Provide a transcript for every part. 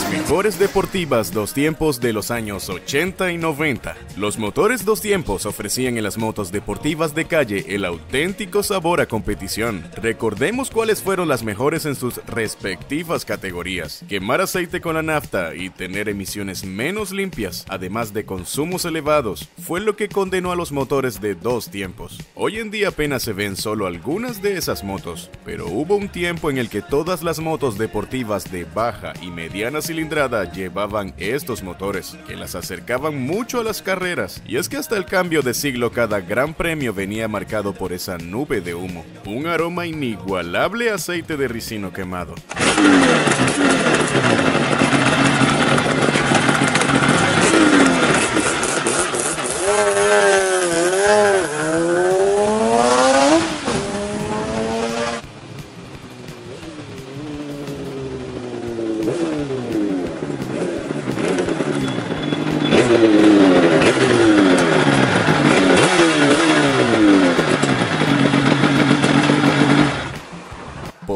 Las mejores deportivas dos tiempos de los años 80 y 90. Los motores dos tiempos ofrecían en las motos deportivas de calle el auténtico sabor a competición. Recordemos cuáles fueron las mejores en sus respectivas categorías. Quemar aceite con la nafta y tener emisiones menos limpias, además de consumos elevados, fue lo que condenó a los motores de dos tiempos. Hoy en día apenas se ven solo algunas de esas motos, pero hubo un tiempo en el que todas las motos deportivas de baja y mediana cilindrada llevaban estos motores, que las acercaban mucho a las carreras. Y es que hasta el cambio de siglo cada gran premio venía marcado por esa nube de humo, un aroma inigualable aceite de ricino quemado.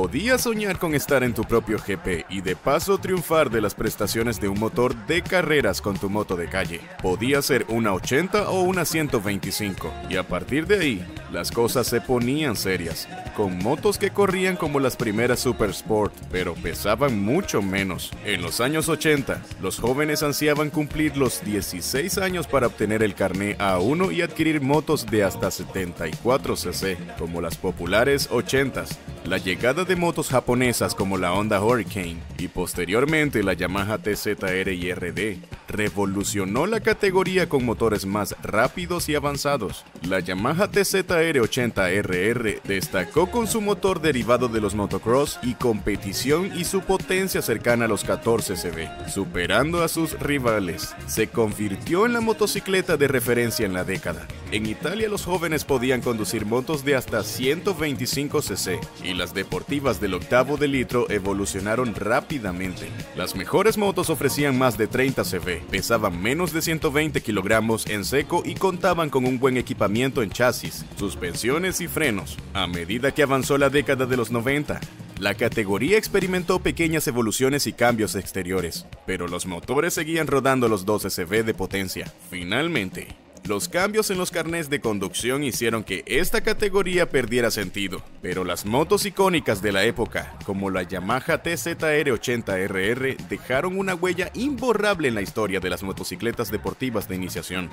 Podías soñar con estar en tu propio GP y de paso triunfar de las prestaciones de un motor de carreras con tu moto de calle. Podía ser una 80 o una 125 y a partir de ahí las cosas se ponían serias, con motos que corrían como las primeras Super Sport, pero pesaban mucho menos. En los años 80, los jóvenes ansiaban cumplir los 16 años para obtener el carné A1 y adquirir motos de hasta 74 cc, como las populares 80s. La llegada de motos japonesas como la Honda Hurricane y posteriormente la Yamaha TZR y RD revolucionó la categoría con motores más rápidos y avanzados. La Yamaha TZR 80RR destacó con su motor derivado de los motocross y competición y su potencia cercana a los 14 cb, superando a sus rivales. Se convirtió en la motocicleta de referencia en la década. En Italia los jóvenes podían conducir motos de hasta 125 cc y las deportivas del octavo de litro evolucionaron rápidamente. Las mejores motos ofrecían más de 30 cv, pesaban menos de 120 kilogramos en seco y contaban con un buen equipamiento en chasis, suspensiones y frenos. A medida que avanzó la década de los 90, la categoría experimentó pequeñas evoluciones y cambios exteriores, pero los motores seguían rodando los 12 cv de potencia. Finalmente, los cambios en los carnés de conducción hicieron que esta categoría perdiera sentido, pero las motos icónicas de la época, como la Yamaha TZR 80RR, dejaron una huella imborrable en la historia de las motocicletas deportivas de iniciación.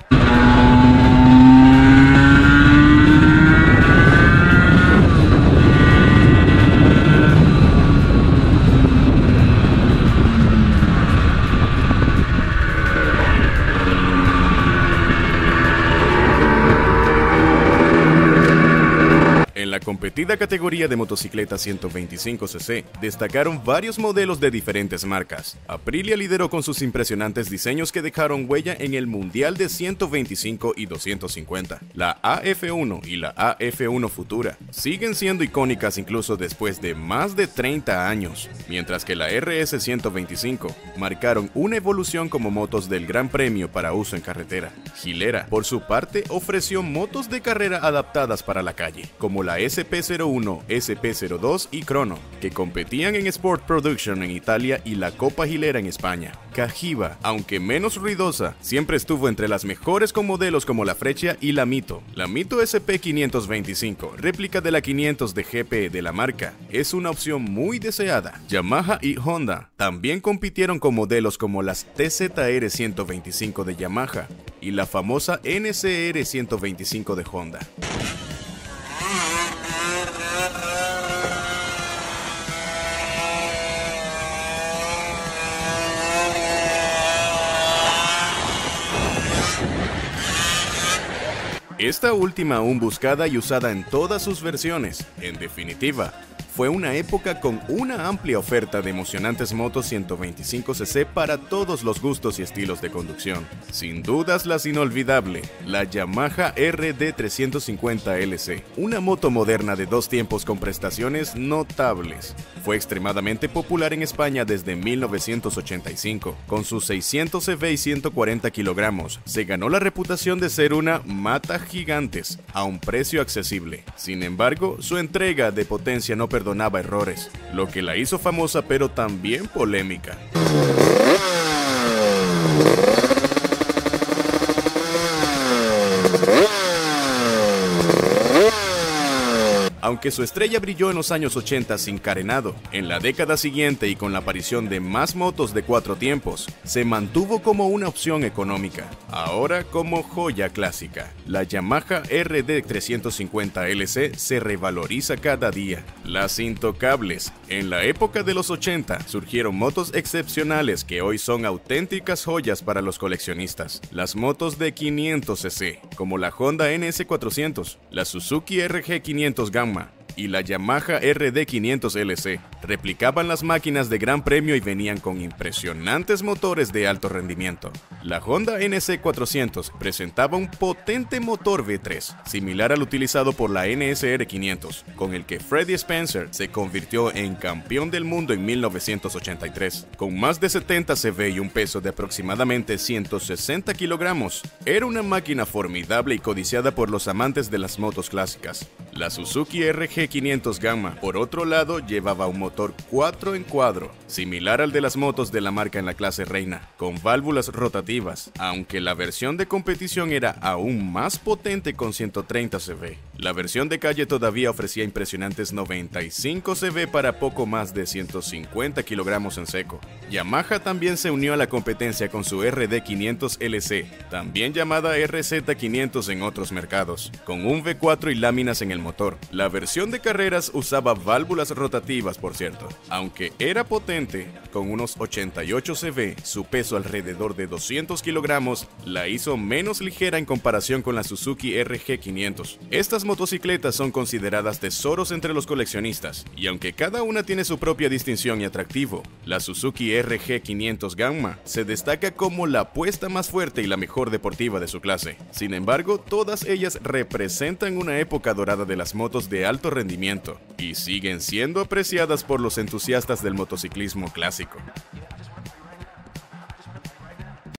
La competida categoría de motocicletas 125cc destacaron varios modelos de diferentes marcas. Aprilia lideró con sus impresionantes diseños que dejaron huella en el Mundial de 125 y 250. La AF1 y la AF1 Futura siguen siendo icónicas incluso después de más de 30 años, mientras que la RS 125 marcaron una evolución como motos del Gran Premio para uso en carretera. Gilera, por su parte, ofreció motos de carrera adaptadas para la calle, como la SP01, SP02 y Chrono, que competían en Sport Production en Italia y la Copa Gilera en España. Cajiva, aunque menos ruidosa, siempre estuvo entre las mejores con modelos como la Freccia y la Mito. La Mito SP525, réplica de la 500 de GP de la marca, es una opción muy deseada. Yamaha y Honda también compitieron con modelos como las TZR 125 de Yamaha y la famosa NCR 125 de Honda. Esta última aún buscada y usada en todas sus versiones. En definitiva, fue una época con una amplia oferta de emocionantes motos 125cc para todos los gustos y estilos de conducción. Sin dudas las inolvidable, la Yamaha RD350LC, una moto moderna de dos tiempos con prestaciones notables. Fue extremadamente popular en España desde 1985. Con sus 600 CV y 140 kilogramos, se ganó la reputación de ser una mata gigantes a un precio accesible. Sin embargo, su entrega de potencia no perdonaba errores, lo que la hizo famosa pero también polémica. Aunque su estrella brilló en los años 80 sin carenado, en la década siguiente y con la aparición de más motos de cuatro tiempos, se mantuvo como una opción económica, ahora como joya clásica. La Yamaha RD 350 LC se revaloriza cada día. Las intocables. En la época de los 80 surgieron motos excepcionales que hoy son auténticas joyas para los coleccionistas. Las motos de 500cc, como la Honda NS400, la Suzuki RG500 Gamma, y la Yamaha RD500LC replicaban las máquinas de gran premio y venían con impresionantes motores de alto rendimiento. La Honda NC400 presentaba un potente motor V3, similar al utilizado por la NSR 500, con el que Freddie Spencer se convirtió en campeón del mundo en 1983. Con más de 70 CV y un peso de aproximadamente 160 kilogramos, era una máquina formidable y codiciada por los amantes de las motos clásicas. La Suzuki RG500 Gamma, por otro lado, llevaba un motor 4 en cuadro, similar al de las motos de la marca en la clase reina, con válvulas rotativas, aunque la versión de competición era aún más potente con 130 CV. La versión de calle todavía ofrecía impresionantes 95 CV para poco más de 150 kilogramos en seco. Yamaha también se unió a la competencia con su RD500 LC, también llamada RZ500 en otros mercados, con un V4 y láminas en el motor. La versión de carreras usaba válvulas rotativas, por cierto. Aunque era potente, con unos 88 CV, su peso alrededor de 200 kilogramos la hizo menos ligera en comparación con la Suzuki RG500. Estas motocicletas son consideradas tesoros entre los coleccionistas, y aunque cada una tiene su propia distinción y atractivo, la Suzuki RG500 Gamma se destaca como la apuesta más fuerte y la mejor deportiva de su clase. Sin embargo, todas ellas representan una época dorada de de las motos de alto rendimiento y siguen siendo apreciadas por los entusiastas del motociclismo clásico.